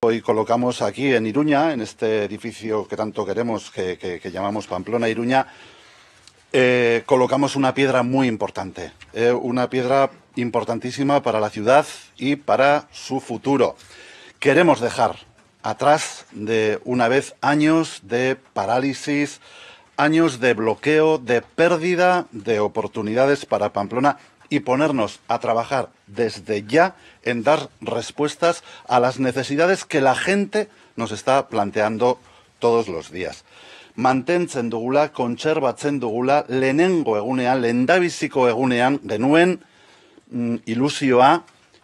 Hoy colocamos aquí en Iruña, en este edificio que tanto queremos, que, llamamos Pamplona Iruña, eh, colocamos una piedra muy importante, eh, una piedra importantísima para la ciudad y para su futuro. Queremos dejar atrás de una vez años de parálisis, años de bloqueo, de pérdida de oportunidades para Pamplona y ponernos a trabajar desde ya en dar respuestas a las necesidades que la gente nos está planteando todos los días. mantentzen dugula, kontserbatzen dugula, lehenengo egunean, lehendabiziko egunean genuen mm, ilusioa,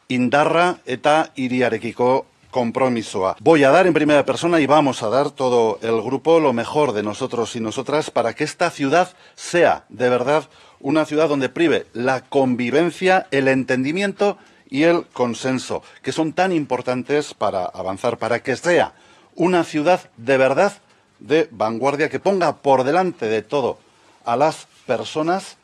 indarra eta iriarekiko compromisoa. Voy a dar en primera persona y vamos a dar todo el grupo lo mejor de nosotros y nosotras para que esta ciudad sea de verdad una ciudad donde prive la convivencia, el entendimiento y el consenso, que son tan importantes para avanzar, para que sea una ciudad de verdad de vanguardia que ponga por delante de todo a las personas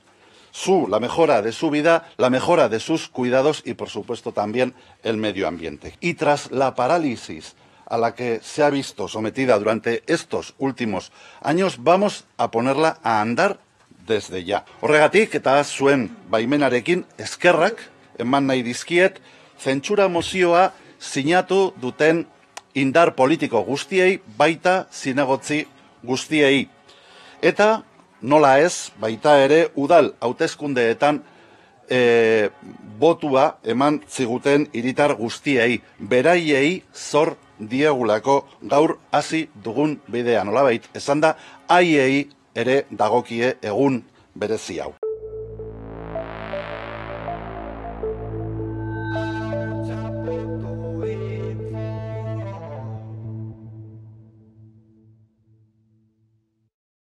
su, la mejora de su vida, la mejora de sus cuidados y, por supuesto, también el medio ambiente. Y tras la parálisis a la que se ha visto sometida durante estos últimos años, vamos a ponerla a andar desde ya. Horregatik eta zuen baimenarekin eskerrak eman nahi dizkiet zentsura mozioa sinatu duten indar politiko guztiei baita zinegotzi guztiei. Eta nola ez, baita ere udal hauteskundeetan e, botua eman ziguten hiritar guztiei, beraiei zor diegulako gaur hasi dugun bidea nolabait, esan da haiei ere dagokie egun berezi hau.